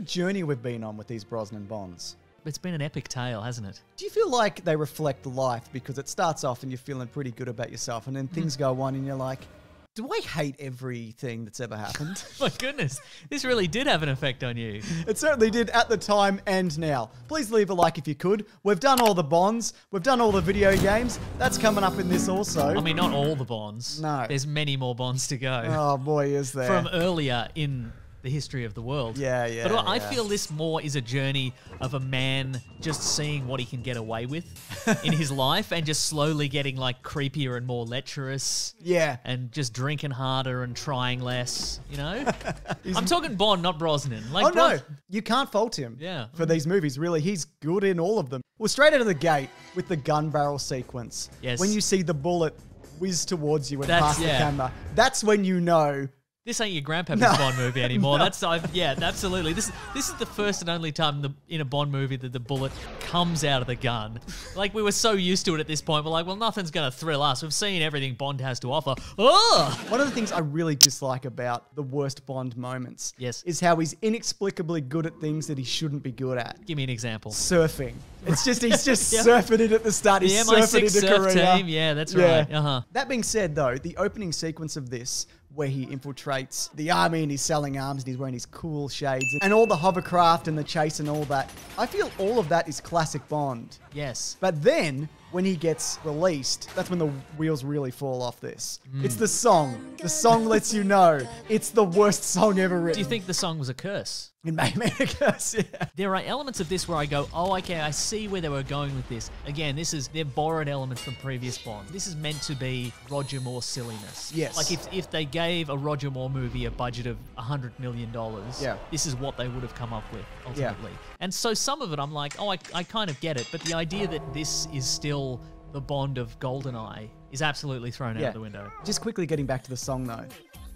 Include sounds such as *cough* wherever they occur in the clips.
journey we've been on with these Brosnan Bonds. It's been an epic tale, hasn't it? Do you feel like they reflect life because it starts off and you're feeling pretty good about yourself, and then hmm. things go on and you're like, do I hate everything that's ever happened? *laughs* My goodness, this really did have an effect on you. It certainly did at the time and now. Please leave a like if you could. We've done all the bonds. We've done all the video games. That's coming up in this also. I mean, not all the bonds. No. There's many more bonds to go. oh boy, is there. From earlier in the history of the world. Yeah, yeah, But I yeah. feel this more is a journey of a man just seeing what he can get away with *laughs* in his life and just slowly getting like creepier and more lecherous. yeah. And just drinking harder and trying less, you know? *laughs* I'm talking Bond, not Brosnan. Like Oh no, you can't fault him. Yeah. For these movies, really, he's good in all of them. Well, straight out of the gate with the gun barrel sequence. Yes. When you see the bullet whiz towards you and That's- past the camera, that's when you know. This ain't your grandpa's No. Bond movie anymore. *laughs* That's i yeah, absolutely. This this is the first and only time the, in a Bond movie that the bullet comes out of the gun. Like we were so used to it at this point. We're like, well, nothing's gonna thrill us. We've seen everything Bond has to offer. Oh, One of the things I really dislike about the worst Bond moments Yes. is how he's inexplicably good at things that he shouldn't be good at. give me an example. Surfing. It's just he's just *laughs* Yeah. surfing it at the start. He's The surfing MI6 into surf Korea. team. Yeah, that's right. Uh-huh. That being said, though, the opening sequence of this, where he infiltrates the army and he's selling arms and he's wearing his cool shades and all the hovercraft and the chase and all that, I feel all of that is classic Bond. Yes. But then, when he gets released, that's when the wheels really fall off this. Hmm. It's the song. The song lets you know it's the worst song ever written. Do you think the song was a curse? It may make a curse, *laughs* yeah. There are elements of this where I go, oh, okay, I see where they were going with this. Again, this is they're borrowed elements from previous Bonds. This is meant to be Roger Moore silliness. Yes. Like if, if they gave a Roger Moore movie a budget of hundred million dollars, Yeah. this is what they would have come up with ultimately. And so some of it, I'm like, oh, I, I kind of get it, but the idea that this is still the Bond of Goldeneye is absolutely thrown out Yeah. of the window. Just quickly getting back to the song though.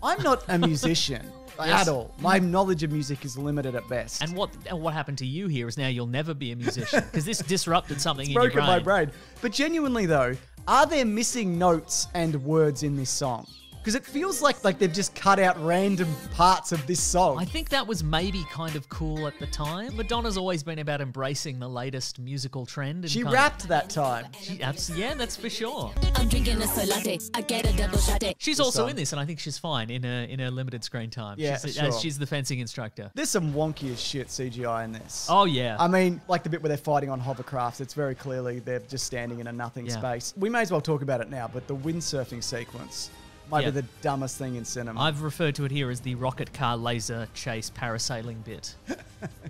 I'm not a *laughs* musician Yes. at all. My knowledge of music is limited at best. And what and what happened to you here is now you'll never be a musician *laughs* because this disrupted something in your broken brain. my brain. But genuinely though, are there missing notes and words in this song? Because it feels like like they've just cut out random parts of this song. I think that was maybe kind of cool at the time. Madonna's always been about embracing the latest musical trend. And she kind rapped that time. She, abs- yeah, that's for sure. I'm drinking a soy latte. I get a double shot. She's also song. in this, and I think she's fine in her in her limited screen time. Yeah, she's, sure. as she's the fencing instructor. There's some wonky as shit CGI in this. Oh yeah, I mean, like the bit where they're fighting on hovercrafts, it's very clearly they're just standing in a nothing Yeah. space. We may as well talk about it now, but the windsurfing sequence might Yeah. be the dumbest thing in cinema. I've referred to it here as the rocket car laser chase parasailing bit. *laughs*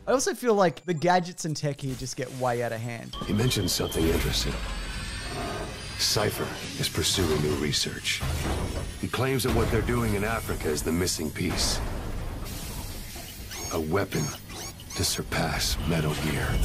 I also feel like the gadgets and tech here just get way out of hand. He mentioned something interesting. Cypher is pursuing new research. He claims that what they're doing in Africa is the missing piece. A weapon to surpass Metal Gear. *laughs*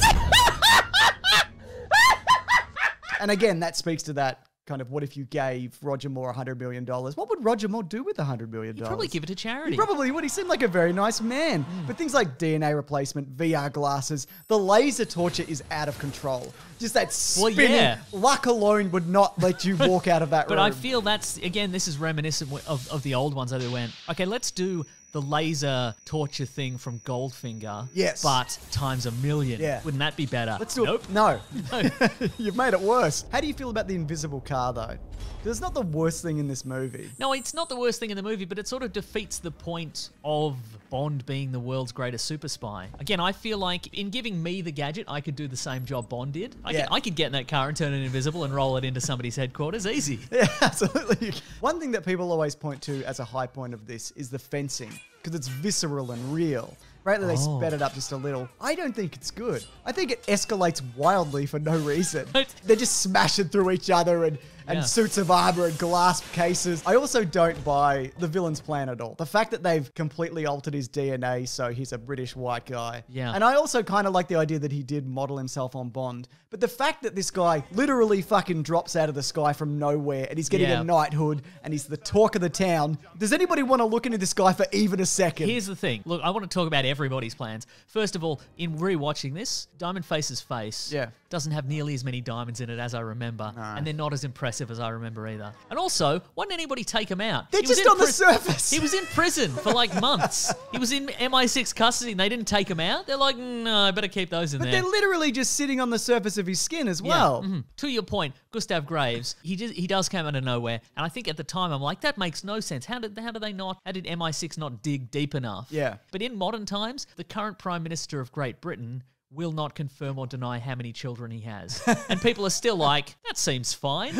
And again, that speaks to that kind of what if you gave Roger Moore $100 million? What would Roger Moore do with $100 million? You'd probably give it to charity. He probably would. He seemed like a very nice man. Hmm. But things like DNA replacement, VR glasses, the laser torture is out of control. Just that spinning. Well, yeah. Luck alone would not let you walk out of that But *laughs* room. But I feel that's again, this is reminiscent of, of the old ones. That they went, okay, let's do the laser torture thing from Goldfinger. Yes. but times a million. Yeah. wouldn't that be better? Let's do nope. it. No. *laughs* *laughs* No. You've made it worse. How do you feel about the invisible car, though? 'Cause it's not the worst thing in this movie. No, it's not the worst thing in the movie, but it sort of defeats the point of Bond being the world's greatest super spy. Again, I feel like in giving me the gadget, I could do the same job Bond did. I, Yeah. could, I could get in that car and turn it invisible and roll it into somebody's headquarters. Easy. *laughs* Yeah, absolutely. One thing that people always point to as a high point of this is the fencing, because it's visceral and real. Right? They Oh. sped it up just a little. I don't think it's good. I think it escalates wildly for no reason. *laughs* They're just smashing through each other and, and Yeah. suits of armor and glass cases. I also don't buy the villain's plan at all. The fact that they've completely altered his DNA so he's a British white guy. Yeah. And I also kind of like the idea that he did model himself on Bond. But the fact that this guy literally fucking drops out of the sky from nowhere and he's getting Yeah. a knighthood and he's the talk of the town. Does anybody want to look into this guy for even a second? Here's the thing. Look, I want to talk about everybody's plans. First of all, in rewatching this, Diamond Face's face Yeah. doesn't have nearly as many diamonds in it as I remember, and they're not as impressive as I remember either. And also, why didn't anybody take him out? They're He just on the surface. He was in prison for like *laughs* months. he was in MI6 custody and they didn't take him out. They're like, no, I better keep those in But there. they're literally just sitting on the surface of his skin as Yeah, well. mhm. To your point, Gustav Graves, he he does come out of nowhere, and I think at the time I'm like, that makes no sense. How did how did they not? How did MI6 not dig deep enough? Yeah. But in modern times, the current Prime Minister of Great Britain will not confirm or deny how many children he has, *laughs* and people are still like, that seems fine.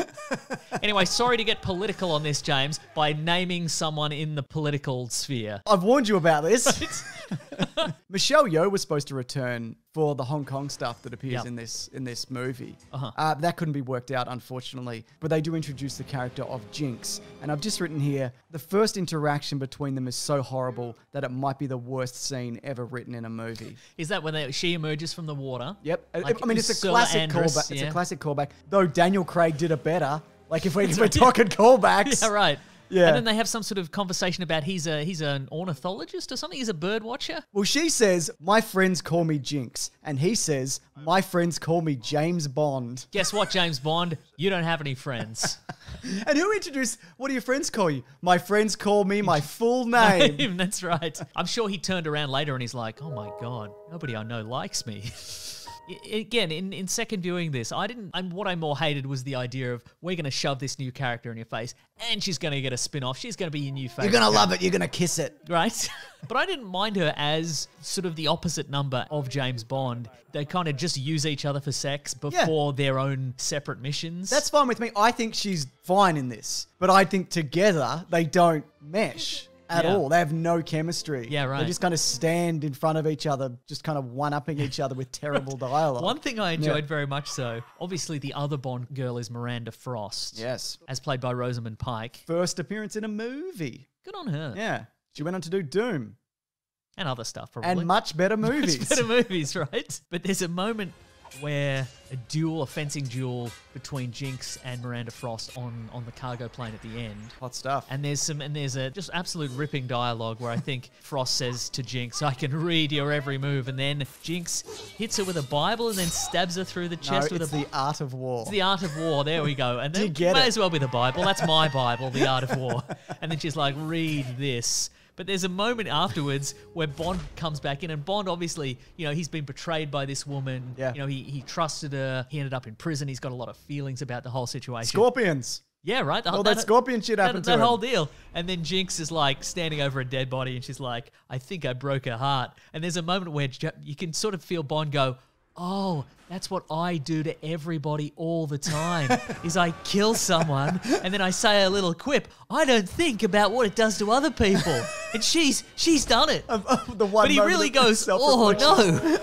anyway, sorry to get political on this, James, by naming someone in the political sphere. I've warned you about this. *laughs* *laughs* Michelle Yeoh was supposed to return for the Hong Kong stuff that appears Yep. in this in this movie. Uh-huh. Uh, that couldn't be worked out, unfortunately. But they do introduce the character of Jinx, and I've just written here: the first interaction between them is so horrible that it might be the worst scene ever written in a movie. Is that when they, she emerges from the water? Yep. I- Like I mean, it's a classic Andress, callback. It's a classic callback. Though Daniel Craig did it better. Like if, we, if we're *laughs* talking callbacks. *laughs* Yeah, right. Yeah. And then they have some sort of conversation about he's a he's an ornithologist or something. He's a bird watcher. Well, she says, "My friends call me Jinx," and he says, "My friends call me James Bond." Guess what, James Bond? You don't have any friends. *laughs* And who introduced? What do your friends call you? My friends call me my *laughs* full name. That's right. I'm sure he turned around later and he's like, "Oh my god, nobody I know likes me." *laughs* Again, in, in second viewing this, I didn't. I'm what I more hated was the idea of we're going to shove this new character in your face, and she's going to get a spin off. She's going to be your new favorite. You're gonna love it. You're gonna kiss it. right? *laughs* but I didn't mind her as sort of the opposite number of James Bond. They kind of just use each other for sex before their own separate missions. That's fine with me. I think she's fine in this, but I think together they don't mesh at Yeah. all. They have no chemistry. Yeah, right. They just kind of stand in front of each other, just kind of one upping each other with terrible *laughs* dialogue. one thing I enjoyed very much. So obviously the other Bond girl is Miranda Frost, Yes. as played by Rosamund Pike. First appearance in a movie. Good on her, Yeah. She went on to do Doom and other stuff probably. and much better *laughs* movies. Much better movies, *laughs* right? But there's a moment where a duel, a fencing duel between Jinx and Miranda Frost on on the cargo plane at the end. Hot stuff. And there's some, and there's a just absolute ripping dialogue where I think *laughs* Frost says to Jinx, "I can read your every move," and then Jinx hits her with a Bible and then stabs her through the no, chest with it's a. the art of war. It's the art of war. There we go. *laughs* And then you get may it? as well be the Bible. That's my Bible, the art of war. *laughs* And then she's like, "Read this." But there's a moment afterwards where Bond comes back in, and Bond obviously, you know, he's been betrayed by this woman. Yeah. You know, he, he trusted her. He ended up in prison. He's got a lot of feelings about the whole situation. Scorpions. Yeah, right. The, All that scorpion shit that, happened to that him. whole deal. And then Jinx is like standing over a dead body, and she's like, "I think I broke her heart." And there's a moment where you can sort of feel Bond go, "Oh, that's what I do to everybody all the time. is I kill someone, and then I say a little quip. I don't think about what it does to other people, and she's she's done it." the one But he really goes, "Oh no."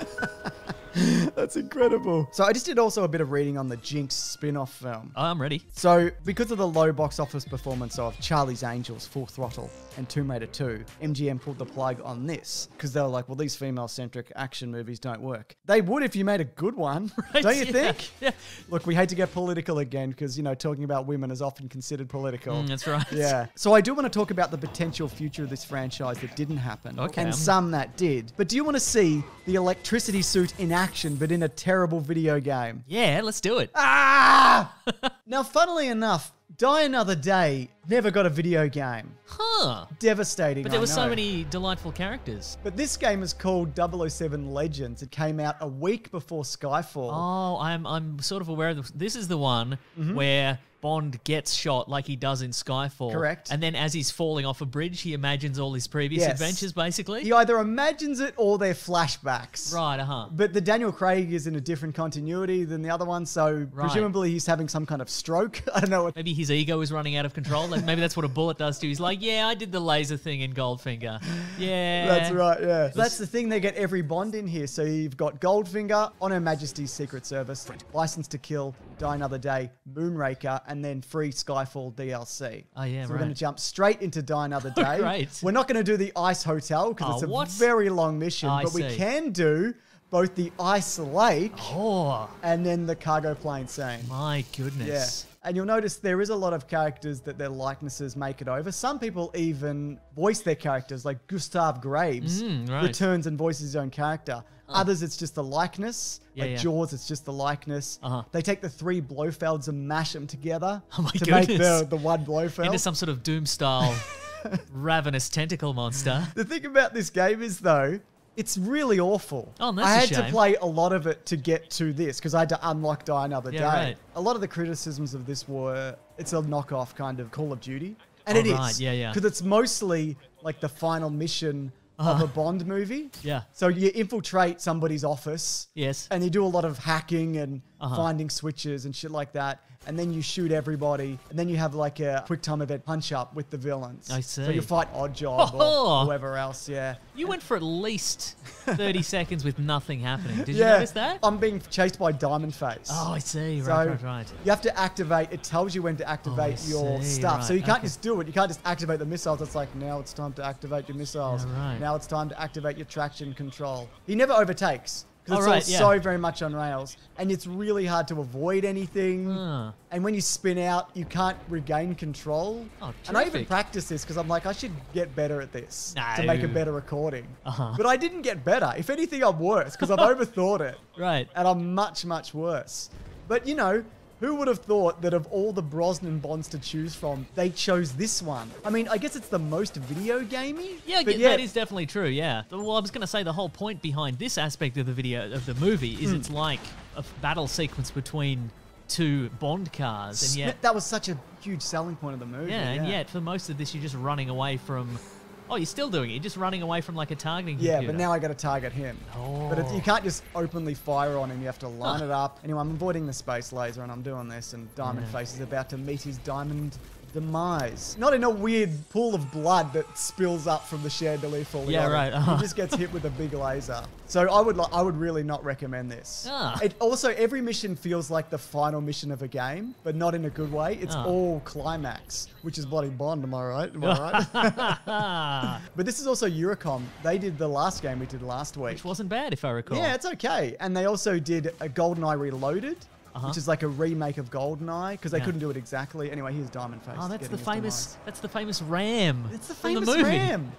*laughs* *laughs* That's incredible. So I just did also a bit of reading on the Jinx spin-off film. I'm ready. So, because of the low box office performance of Charlie's Angels, Full Throttle, and Tomb Raider 2, MGM pulled the plug on this because they were like, well, these female centric action movies don't work. They would if you made a good one, *laughs* don't you Yeah, think? yeah. Look, we hate to get political again because, you know, talking about women is often considered political. Mm, that's right. Yeah. So I do want to talk about the potential future of this franchise that didn't happen. Okay, And I'm- some that did. But do you want to see the electricity suit in action, but in a terrible video game? Yeah, let's do it. Ah! *laughs* now, funnily enough, Die Another Day never got a video game. Huh. Devastating. But there I were so know. many delightful characters. But this game is called 007 Legends. It came out a week before Skyfall. Oh, I'm I'm sort of aware of this. This is the one where Bond gets shot like he does in Skyfall. Correct. And then as he's falling off a bridge, he imagines all his previous Yes. adventures, basically. He either imagines it or they're flashbacks. Right, uh huh. But the Daniel Craig is in a different continuity than the other one, so presumably he's having some kind of stroke. *laughs* I don't know what. Maybe his ego is running out of control. Like maybe that's what a bullet does to. you. He's like, yeah, I did the laser thing in Goldfinger. Yeah, That's right, yeah. That's the thing, they get every Bond in here. So you've got Goldfinger, On Her Majesty's Secret Service, License to Kill, Die Another Day, Moonraker, and then free Skyfall DLC. Oh, yeah, So we're going to jump straight into Die Another *laughs* Day. Great. We're not going to do the Ice Hotel because Oh, it's a what? very long mission, oh, I but we can do both the Ice Lake Oh and then the cargo plane scene. my goodness. Yeah. And you'll notice there is a lot of characters that their likenesses make it over. Some people even voice their characters, like Gustav Graves Mm, right. returns and voices his own character. Others, it's just the likeness. Yeah, like yeah. Jaws, it's just the likeness. Uh-huh. They take the three Blofelds and mash them together *laughs* Oh my to make the, the one Blofeld. Into some sort of doom style *laughs* ravenous tentacle monster. The thing about this game is though, it's really awful. Oh, that's I had to play a lot of it to get to this because I had to unlock Die Another Yeah, Day. right. A lot of the criticisms of this were it's a knockoff kind of Call of Duty, and Oh, it is right, yeah, yeah. because it's mostly like the final mission of a Bond movie. Uh-huh. Yeah. So you infiltrate somebody's office. Yes. And you do a lot of hacking and Uh-huh. finding switches and shit like that. And then you shoot everybody. And then you have like a quick time event punch up with the villains. I So see. you fight Oddjob Oh. or whoever else, yeah. You went for at least *laughs* 30 seconds with nothing happening. Did you yeah. notice that? I'm being chased by Diamond Face. oh, I see. So Right, right, right. you have to activate. It tells you when to activate your see, stuff. so you can't okay. just do it. You can't just activate the missiles. It's like now it's time to activate your missiles. Yeah, right. Now it's time to activate your traction control. He never overtakes because it's right, all yeah. so very much on rails, and it's really hard to avoid anything. Ah. And when you spin out, you can't regain control. Oh, and I even terrific. practice this because I'm like, I should get better at this to make a better recording. Uh-huh. But I didn't get better. If anything, I'm worse because I've *laughs* overthought it Right. and I'm much, much worse. But you know, who would have thought that of all the Brosnan bonds to choose from, they chose this one? I mean, I guess it's the most video gamey. Yeah, but yeah, that is definitely true. Yeah. Well, I was going to say the whole point behind this aspect of the video of the movie is Hmm. it's like a battle sequence between two Bond cars, and yet, that was such a huge selling point of the movie. yeah, and yet for most of this, you're just running away from. Oh, you're still doing it. You're just running away from like a targeting. Yeah, computer. but now I got to target him. Oh. But it, you can't just openly fire on him. You have to line it up. Anyway, I'm avoiding the space laser and I'm doing this, and Diamond Face is about to meet his diamond demise. Not in a weird pool of blood that spills up from the chandelier falling. Yeah, on right, uh-huh. He just gets hit with a big laser. So I would, li- I would really not recommend this. Ah. It also every mission feels like the final mission of a game, but not in a good way. It's Ah. all climax, which is bloody Bond. Am I right? Am I right? *laughs* *laughs* But this is also Eurocom. They did the last game we did last week. which wasn't bad if I recall. Yeah, it's okay. And they also did a GoldenEye Reloaded, Uh-huh. which is like a remake of GoldenEye because they Yeah. couldn't do it exactly. Anyway, here's Diamond Face. Oh, that's the famous. That's the famous Ram. It's the famous movie. Ram.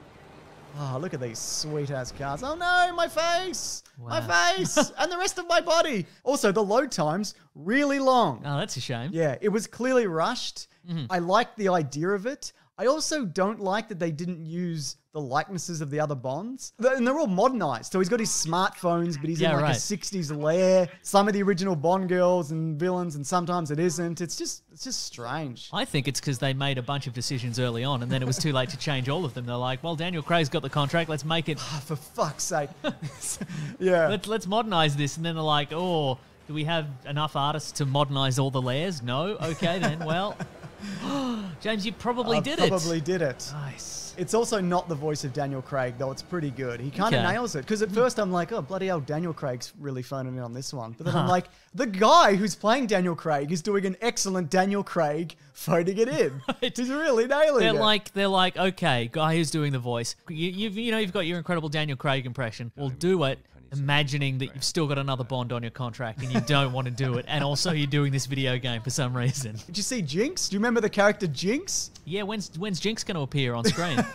Oh, look at these sweet ass cars. Oh no, my face! My face! *laughs* and the rest of my body. Also, the load times really long. Oh, that's a shame. Yeah, it was clearly rushed. Mm-hmm. I like the idea of it. I also don't like that they didn't use the likenesses of the other Bonds. And they're all modernized. So he's got his smartphones, but he's Yeah, in like right. a 60s lair. Some of the original Bond girls and villains, and sometimes it isn't. It's just it's just strange. I think it's because they made a bunch of decisions early on, and then it was too late to change all of them. They're like, "Well, Daniel Craig's got the contract. Let's make it. Oh, *sighs* for fuck's sake. *laughs* yeah. Let's let's modernize this." And then they're like, "Oh, do we have enough artists to modernize all the layers? No. Okay, then. Well, *gasps* James, you probably I did probably it. Probably did it. Nice. It's also not the voice of Daniel Craig, though it's pretty good. He kind of Okay. nails it. Because at first I'm like, oh, bloody hell, Daniel Craig's really phoning in on this one. But then I'm Uh-huh. like, the guy who's playing Daniel Craig is doing an excellent Daniel Craig phoning it in. *laughs* Right. He's really nailing They're it. like, they're like, okay, guy who's doing the voice. You, you've, you know, you've got your incredible Daniel Craig impression. Well, do it, imagining that you've still got another Bond on your contract and you *laughs* don't want to do it, and also you're doing this video game for some reason. Did you see Jinx? Do you remember the character Jinx? Yeah, when's when's Jinx going to appear on screen? *laughs*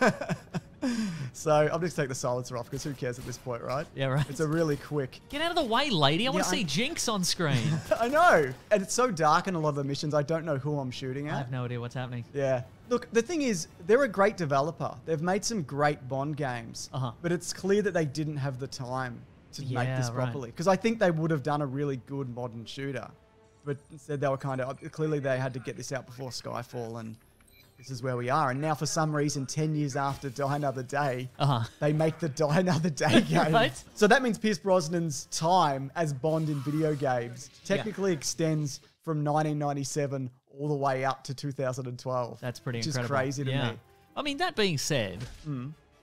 So I'm just take the silencer off because who cares at this point, right? Yeah, right. It's a really quick. Get out of the way, lady. I want Yeah, to see Jinx on screen. *laughs* I know. And it's so dark in a lot of the missions, I don't know who I'm shooting at. I have no idea what's happening. Yeah. Look, the thing is, they're a great developer. They've made some great Bond games, Uh-huh. but it's clear that they didn't have the time to make this right. properly. Because I think they would have done a really good modern shooter, but instead they were kind of clearly they had to get this out before Skyfall, and this is where we are. And now, for some reason, ten years after Die Another Day, Uh-huh. they make the Die Another Day *laughs* game. Right. So that means Pierce Brosnan's time as Bond in video games technically extends from 1997 all the way up to 2012. That's pretty which incredible. is crazy to yeah. me. I mean, that being said,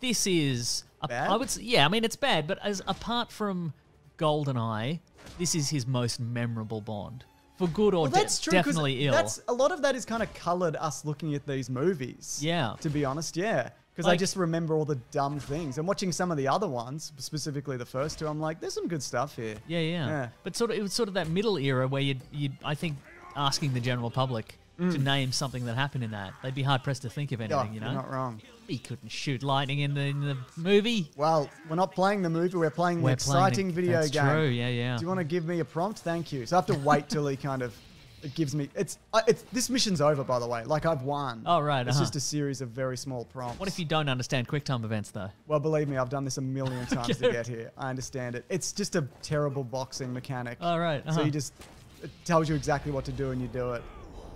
this is a? I would say, yeah. I mean, it's bad, but as apart from GoldenEye, this is his most memorable Bond, for good or Well, de- that's true. 'cause definitely ill. That's a lot of that is kind of colored us looking at these movies. Yeah. To be honest, yeah. Because I just remember all the dumb things. And watching some of the other ones, specifically the first two, I'm like, there's some good stuff here. Yeah, yeah, Yeah. But sort of, it was sort of that middle era where you, you, I think, asking the general public to name something that happened in that. They'd be hard pressed to think of Oh, anything, you know? not wrong. He couldn't shoot lightning in the, in the movie. Well, we're not playing the movie. We're playing the We're playing the- exciting video that's game. true, yeah, yeah. Do you want to give me a prompt? Thank you. So I have to wait till he kind of it gives me. It's uh, it's this mission's over by the way. Like I've won. Oh, right, It's uh-huh. just a series of very small prompts. What if you don't understand QuickTime events, though? Well, believe me, I've done this a million *laughs* times to get here. I understand it. It's just a terrible boxing mechanic. All right, So uh-huh. you just it tells you exactly what to do and you do it.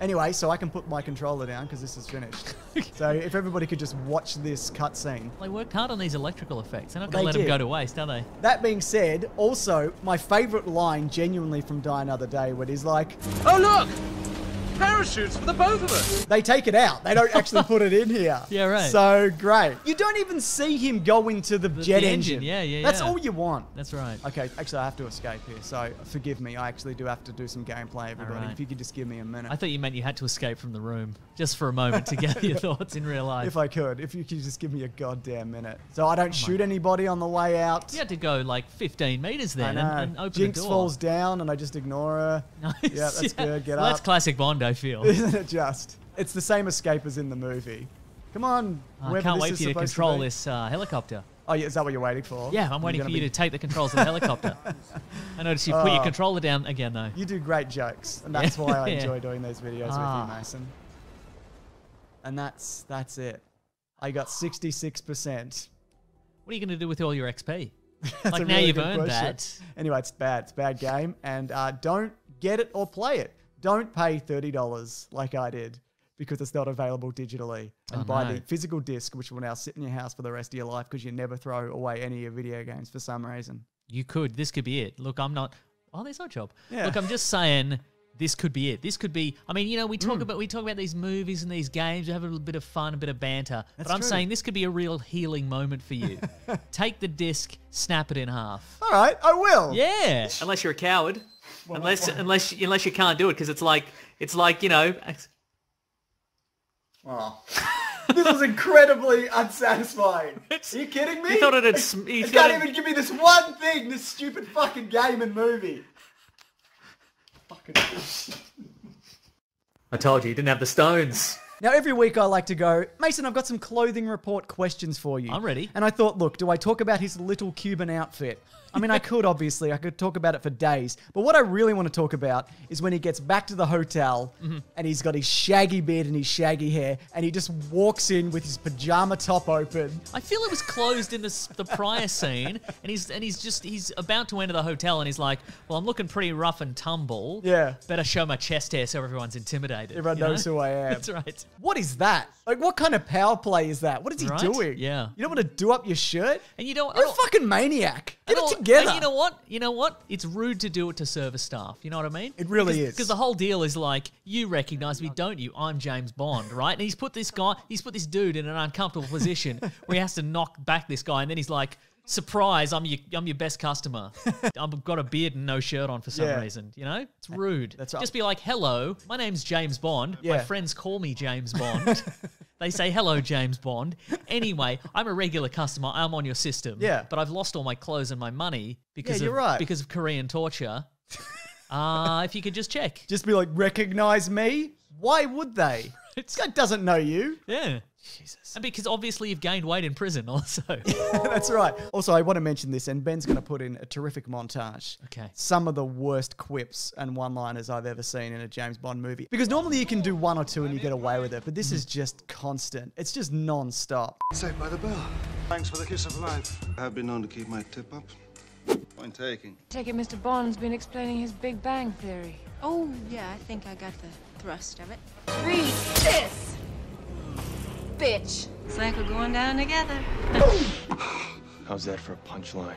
Anyway, so I can put my controller down because this is finished. *laughs* so if everybody could just watch this cutscene. They worked hard on these electrical effects. They're not going to let them go to waste, are they? That being said, also my favorite line, genuinely from Die Another Day, when he's like, Oh, look! Parachutes for the both of us! they take it out. They don't actually put it in here. *laughs* Yeah, right. So great. You don't even see him go into the, jet the engine. engine, yeah, yeah, That's yeah. all you want. That's right. Okay, actually, I have to escape here, so forgive me. I actually do have to do some gameplay, everybody. right. If you could just give me a minute. I thought you meant you had to escape from the room just for a moment to gather *laughs* your thoughts in real life. if I could, if you could just give me a goddamn minute. So I don't shoot anybody on the way out. you had to go like 15 meters then and, and open Jinx the door. Jinx falls down and I just ignore her. *laughs* Nice. Yeah, that's good. Get well, up. That's classic Bond, I feel. *laughs* Isn't it just? It's the same escape as in the movie. Come on. I can't wait for you to control be. this uh, helicopter. Oh, yeah, is that what you're waiting for? Yeah, I'm waiting for you be- to take the controls of the helicopter. *laughs* I noticed you put your Oh. controller down again, though. You do great jokes, and *laughs* that's why I Yeah. enjoy doing those videos Ah. with you, Mason. And that's that's it. I got 66%. What are you going to do with all your XP? Like now really you've earned question. that. Anyway, it's bad. It's a bad game, and uh, don't get it or play it. Don't pay thirty dollars like I did because it's not available digitally, and Oh, buy no. the physical disc, which will now sit in your house for the rest of your life because you never throw away any of your video games for some reason. You could. This could be it. Look, I'm not. Oh, there's no job. Yeah. Look, I'm just saying. This could be it. This could be. I mean, you know, we talk hmm. about we talk about these movies and these games. We have a little bit of fun, a bit of banter. That's but I'm true. saying this could be a real healing moment for you. *laughs* Take the disc, snap it in half. All right, I will. Yeah. unless you're a coward. Unless unless unless you can't do it because it's like it's like you know Oh. *laughs* this is incredibly unsatisfying. *laughs* Are you kidding me? You thought it'd sm- *laughs* you You can't it- even give me this one thing, this stupid fucking game and movie. Fucking. I told you you didn't have the stones. Now, every week I like to go, Mason, I've got some clothing report questions for you. I'm ready. And I thought, look, do I talk about his little Cuban outfit? I mean, I could, obviously. I could talk about it for days. But what I really want to talk about is when he gets back to the hotel Mm-hmm. and he's got his shaggy beard and his shaggy hair and he just walks in with his pajama top open. I feel it was closed in this, the prior scene, and he's and he's just he's about to enter the hotel, and he's like, "Well, I'm looking pretty rough and tumble. Yeah. better show my chest hair so everyone's intimidated. Everyone you know? knows who I *laughs* am. That's right. What is that? Like, what kind of power play is that? What is he Right? doing? Yeah. You don't want to do up your shirt? And you don't. You're a fucking maniac. Get it together. and you know what? You know what? It's rude to do it to service staff. You know what I mean? It really is. Because the whole deal is like, you recognize me, don't you? I'm James Bond, right? And he's put this guy, he's put this dude in an uncomfortable position where he has to knock back this guy, and then he's like, surprise, I'm your, I'm your best customer. *laughs* I've got a beard and no shirt on for some Yeah. reason. You know, it's rude. That's right. Just be like, hello, my name's James Bond. My friends call me James *laughs* Bond. They say, hello, James Bond. Anyway, I'm a regular customer. I'm on your system. Yeah. But I've lost all my clothes and my money because, you're of, right. because of Korean torture. *laughs* Uh, if you could just check. Just be like, recognize me? Why would they? this guy doesn't know you. Yeah. Jesus. And because obviously you've gained weight in prison *laughs* also. *laughs* That's right. Also, I want to mention this, and Ben's going to put in a terrific montage. Okay. Some of the worst quips and one liners I've ever seen in a James Bond movie. Because normally you can do one or two and you get away with it, but this is mm. just constant. It's just non stop. Saved by the bell. Thanks for the kiss of life. I've been known to keep my tip up. Point taking. Take it Mr. Bond's been explaining his Big Bang Theory. Oh, yeah, I think I got the thrust of it. Read this! Bitch! It's like we're going down together. *laughs* How's that for a punchline?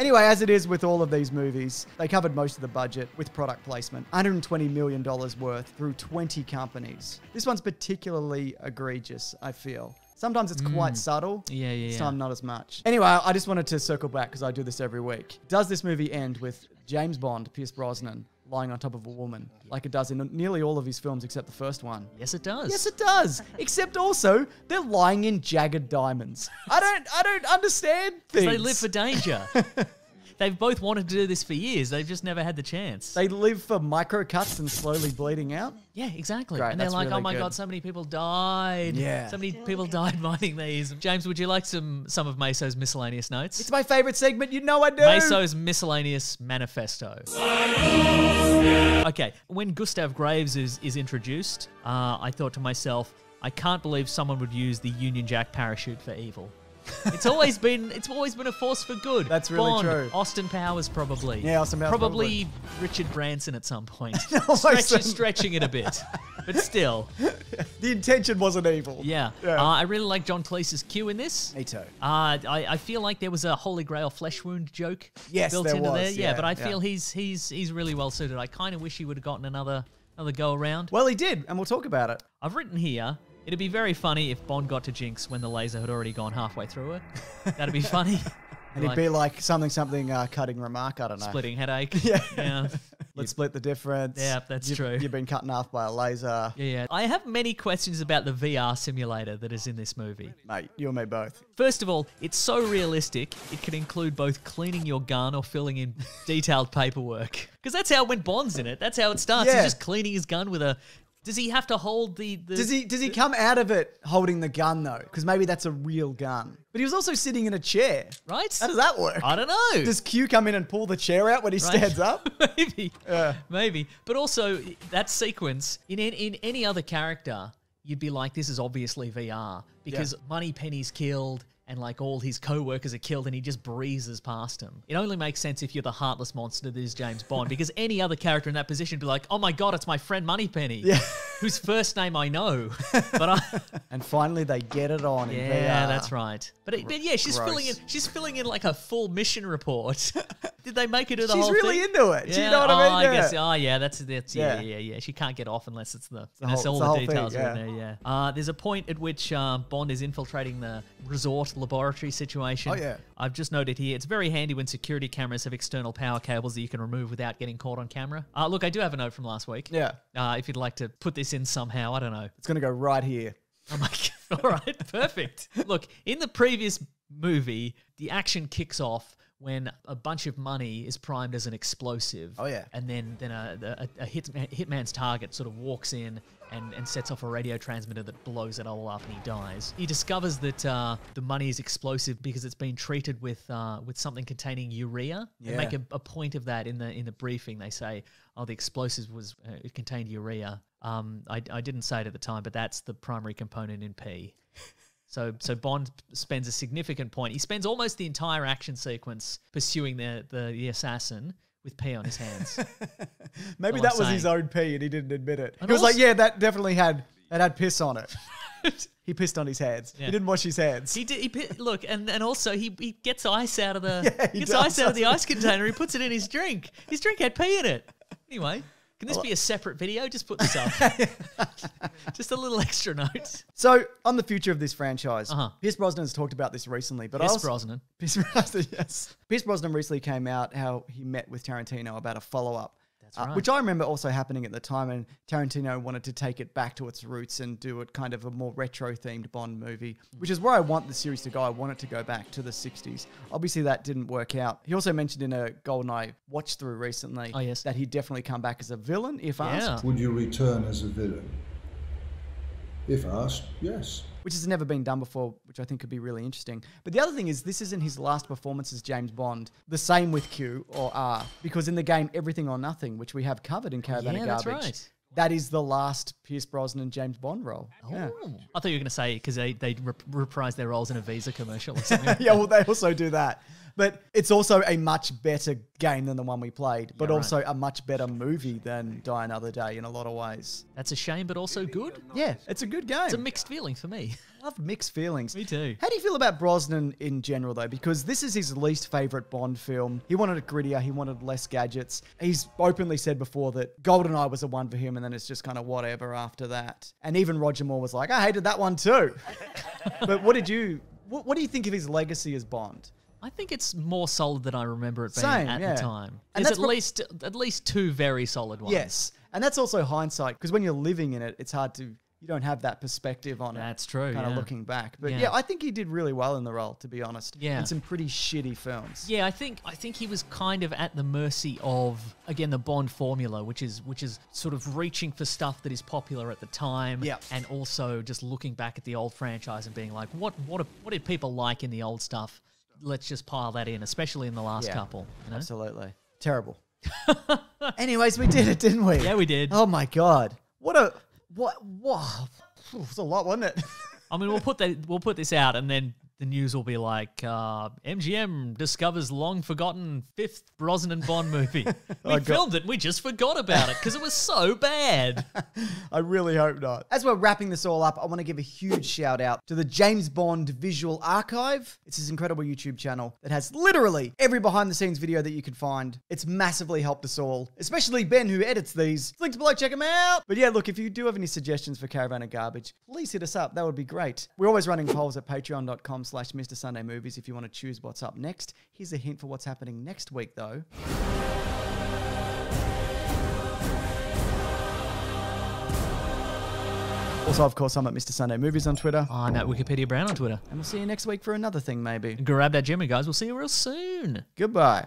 Anyway, as it is with all of these movies, they covered most of the budget with product placement $120 million worth through 20 companies. This one's particularly egregious, I feel. Sometimes it's quite mm. subtle. Yeah, yeah, This yeah. time, not as much. Anyway, I just wanted to circle back because I do this every week. Does this movie end with James Bond, Pierce Brosnan, lying on top of a woman like it does in nearly all of his films except the first one? yes, it does. Yes, it does. *laughs* Except also, they're lying in jagged diamonds. I don't, I don't understand *laughs* things. They live for danger. *laughs* they've both wanted to do this for years. They've just never had the chance. They live for micro cuts and slowly bleeding out. Yeah, exactly. Great, and they're like, really "Oh my good. god, so many people died. Yeah. so many people died *laughs* mining these." James, would you like some some of Maso's miscellaneous notes? It's my favorite segment. You know I do. Maso's miscellaneous manifesto. Okay, when Gustav Graves is, is introduced, uh, I thought to myself, I can't believe someone would use the Union Jack parachute for evil. It's always been it's always been a force for good. That's really Bond, true. Austin Powers probably. Yeah, Austin Powers Probably Richard Branson at some point. *laughs* Stretch, stretching it a bit, but still. *laughs* The intention wasn't evil. Yeah. Yeah. Uh, I really like John Cleese's Q in this. Me too. Uh, I, I feel like there was a Holy Grail flesh wound joke Yes, built there into was, there. Yeah, yeah, but I yeah. feel he's he's he's really well suited. I kind of wish he would have gotten another another go around. Well, he did, and we'll talk about it. I've written here. It'd be very funny if Bond got to Jinx when the laser had already gone halfway through it. That'd be *laughs* funny. And he'd Like be like something, something, uh, cutting remark. I don't know. splitting headache. *laughs* Yeah. *laughs* yeah. Let's split the difference. Yeah, that's You've- true. You've been cut in half by a laser. Yeah, yeah. I have many questions about the VR simulator that is in this movie. Mate, you and me both. First of all, it's so realistic, it can include both cleaning your gun or filling in detailed paperwork. Because that's how when Bond's in it, that's how it starts. Yeah. He's just cleaning his gun with a. Does he have to hold the. the Does he does he come out of it holding the gun though? Because maybe that's a real gun. But he was also sitting in a chair. Right? How does that work? I don't know. Does Q come in and pull the chair out when he Right. stands up? *laughs* maybe. Yeah. Maybe. But also, that sequence, in, in, in any other character, you'd be like, this is obviously VR. Because Moneypenny's killed and like all his co-workers are killed and he just breezes past him. It only makes sense if you're the heartless monster that is James Bond because *laughs* any other character in that position would be like, oh my god, it's my friend Moneypenny. Yeah. Whose first name I know. *laughs* But I And finally they get it on Yeah, that's right. But, it, but yeah, she's Gross. filling in she's filling in like a full mission report. *laughs* Did they make her do the She's whole really thing? into it. Do you know what I oh, mean? I guess. Oh, yeah. That's that's yeah, Yeah. yeah, yeah. She can't get off unless it's the, whole- all it's the, the thing, details are yeah. in there. Yeah. Uh, there's a point at which uh, Bond is infiltrating the resort laboratory situation. Oh, yeah. I've just noted here. It's very handy when security cameras have external power cables that you can remove without getting caught on camera. Uh, look, I do have a note from last week. Yeah. Uh, if you'd like to put this in somehow, I don't know. It's gonna go right here. My god. *laughs* All right, perfect. Look, in the previous movie, the action kicks off when a bunch of money is primed as an explosive. Oh, yeah. And then then a, a, a hit, hitman's target sort of walks in and, and sets off a radio transmitter that blows it all up and he dies. He discovers that uh, the money is explosive because it's been treated with uh, with something containing urea. They make a, a point of that in the in the briefing. They say, "Oh, the explosive was uh, it contained urea." Um, I, I didn't say it at the time, but that's the primary component in P. So so Bond spends a significant point. He spends almost the entire action sequence pursuing the the, the assassin with P on his hands. *laughs* Maybe that I'm was his own pee and he didn't admit it. And he was like, yeah, that definitely had it had piss on it. *laughs* he pissed on his hands. Yeah. He didn't wash his hands. He did. He pi- look, and, and also he, he gets ice out of the *laughs* Yeah, he gets does. ice out of the ice container. He puts it in his drink. His drink had pee in it. Anyway, can this be a separate video? Just put this up. *laughs* *laughs* Just a little extra note. So, on the future of this franchise, Uh-huh. Pierce Brosnan has talked about this recently. But I Yes, also- Brosnan. Pierce *laughs* Brosnan, yes. Pierce Brosnan recently came out how he met with Tarantino about a follow up. That's uh, right. Which I remember also happening at the time, and Tarantino wanted to take it back to its roots and do it kind of a more retro themed Bond movie, which is where I want the series to go. I want it to go back to the 60s. Obviously, that didn't work out. He also mentioned in a GoldenEye watch through recently Oh, yes. that he'd definitely come back as a villain if asked. Would you return as a villain? If asked, yes. which has never been done before, which I think could be really interesting. But the other thing is, this isn't his last performance as James Bond. The same with Q or R, because in the game Everything or Nothing, which we have covered in Caravan Yeah, of that's Garbage, right. That is the last Pierce Brosnan and James Bond role. Oh. Yeah. Oh. I thought you were going to say because they they rep- reprise their roles in a Visa commercial or *laughs* something. yeah, well, they also do that. But it's also a much better game than the one we played, but right. also a much better movie than Die Another Day in a lot of ways. That's a shame, but also good. Yeah, it's a good game. It's a mixed feeling for me. *laughs* I love mixed feelings. Me too. How do you feel about Brosnan in general, though? Because this is his least favorite Bond film. He wanted it grittier. He wanted less gadgets. He's openly said before that GoldenEye was the one for him, and then it's just kind of whatever after that. And even Roger Moore was like, I hated that one too. *laughs* but what did you? What, what do you think of his legacy as Bond? I think it's more solid than I remember it being Same, at yeah. the time. And There's that's at prob- least at least two very solid ones. Yes, and that's also hindsight because when you're living in it, it's hard to. You don't have that perspective on it. That's true, Kind of yeah. looking back, but Yeah. yeah. I think he did really well in the role, to be honest. Yeah. in some pretty shitty films. Yeah, I think I think he was kind of at the mercy of again the Bond formula, which is which is sort of reaching for stuff that is popular at the time, Yeah. and also just looking back at the old franchise and being like, what what what did people like in the old stuff? Let's just pile that in, especially in the last Yeah, couple. You know? Absolutely terrible. *laughs* Anyways, we did it, didn't we? Yeah, we did. Oh my god, what a what wow, *laughs* it's a lot, wasn't it? I mean, we'll put that we'll put this out, and then the news will be like, uh, MGM discovers long forgotten fifth Brosnan Bond movie. *laughs* We filmed it, and we just forgot about it because it was so bad. *laughs* I really hope not. As we're wrapping this all up, I want to give a huge shout out to the James Bond Visual Archive. It's this incredible YouTube channel that has literally every behind the scenes video that you can find. It's massively helped us all, especially Ben who edits these. Links below, check him out. But yeah, look, if you do have any suggestions for Caravan of Garbage, please hit us up. That would be great. We're always running polls at patreon.com slash Mr. Sunday Movies if you want to choose what's up next. Here's a hint for what's happening next week though. Also, of course, I'm at Mr. Sunday Movies on Twitter. I'm at Wikipedia Brown on Twitter. And we'll see you next week for another thing, maybe. Grab that Jimmy, guys. We'll see you real soon. Goodbye.